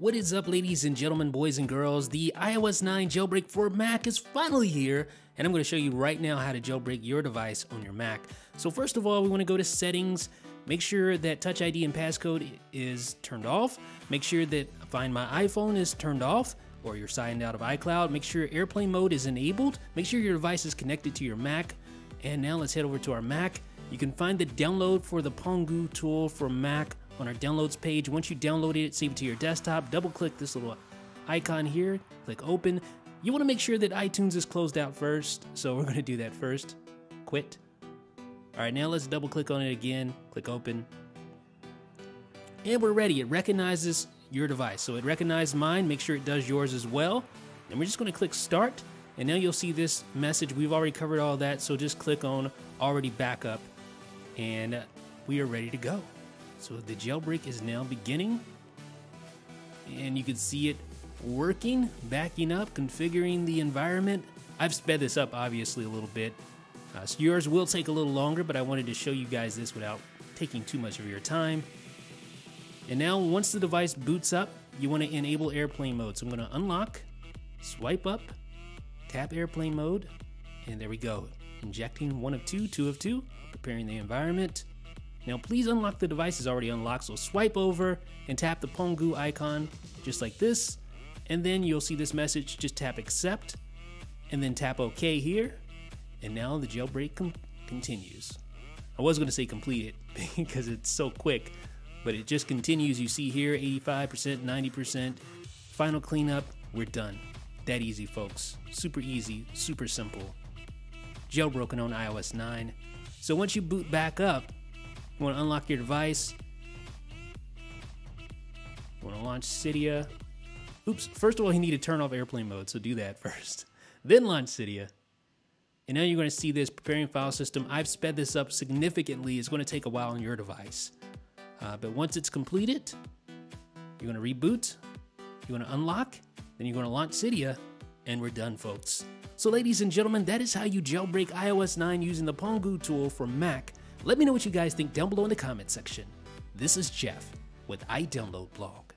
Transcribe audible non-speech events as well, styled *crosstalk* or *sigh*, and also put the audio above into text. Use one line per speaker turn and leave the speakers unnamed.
What is up ladies and gentlemen, boys and girls? The iOS 9 jailbreak for Mac is finally here and I'm going to show you right now how to jailbreak your device on your Mac. So first of all, we want to go to settings, make sure that Touch ID and passcode is turned off, make sure that Find My iPhone is turned off or you're signed out of iCloud, make sure airplane mode is enabled, make sure your device is connected to your Mac, and now let's head over to our Mac. You can find the download for the Pangu tool for Mac on our downloads page. Once you download it, save it to your desktop, double click this little icon here, click open. You want to make sure that iTunes is closed out first, so we're going to do that first. Quit. All right, now let's double click on it again, click open. And we're ready. It recognizes your device. So it recognized mine, make sure it does yours as well. And we're just going to click start. And now you'll see this message. We've already covered all that, so just click on already backup and we are ready to go. So the jailbreak is now beginning and you can see it working, backing up, configuring the environment. I've sped this up obviously a little bit. Uh, so yours will take a little longer, but I wanted to show you guys this without taking too much of your time. And now once the device boots up, you want to enable airplane mode. So I'm going to unlock, swipe up, tap airplane mode, and there we go. Injecting one of two, two of two, preparing the environment. Now please unlock the device is already unlocked, so swipe over and tap the Pangu icon just like this, and then you'll see this message, just tap accept, and then tap OK here, and now the jailbreak continues. I was gonna say complete it *laughs* because it's so quick, but it just continues. You see here 85%, 90%. Final cleanup, we're done. That easy, folks. Super easy, super simple. Jailbroken on iOS 9. So once you boot back up, you want to unlock your device. You want to launch Cydia. Oops, first of all, you need to turn off airplane mode, so do that *laughs* first. Then launch Cydia. And now you're going to see this preparing file system. I've sped this up significantly. It's going to take a while on your device. Uh, but once it's completed, you're going to reboot, you're going to unlock, then you're going to launch Cydia, and we're done, folks. So ladies and gentlemen, that is how you jailbreak iOS 9 using the Pangu tool for Mac. Let me know what you guys think down below in the comment section. This is Jeff with iDownload Blog.